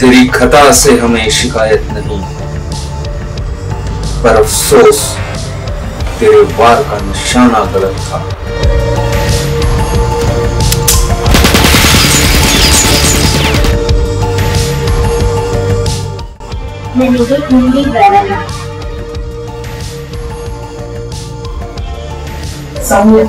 तेरी खता से हमें शिकायत नहीं पर अफसोस, तेरे वार का निशाना गलत था। मैनेजर हिंदी ड्राइवर सौम्य